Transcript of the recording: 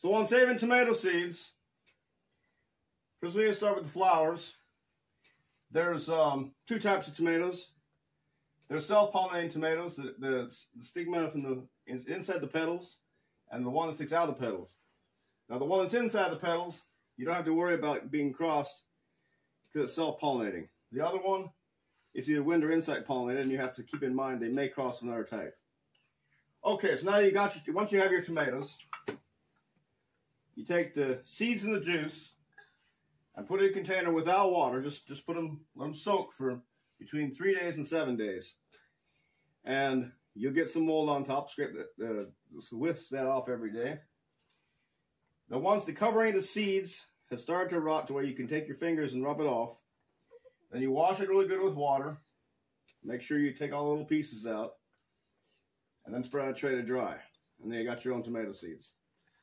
So on saving tomato seeds, first we're going to start with the flowers. There's um, two types of tomatoes. There's self-pollinating tomatoes, the, the, the, stigma from the inside the petals, and the one that sticks out of the petals. Now the one that's inside the petals, you don't have to worry about being crossed because it's self-pollinating. The other one is either wind or insect pollinated, and you have to keep in mind they may cross another type. Okay, so now you got your, once you have your tomatoes, take the seeds and the juice and put it in a container without water. Just just put them, let them soak for between three days and seven days. And you'll get some mold on top, scrape the, uh, whisk that off every day. Now once the covering of the seeds has started to rot to where you can take your fingers and rub it off, then you wash it really good with water. Make sure you take all the little pieces out. And then spread on a tray to dry. And then you got your own tomato seeds.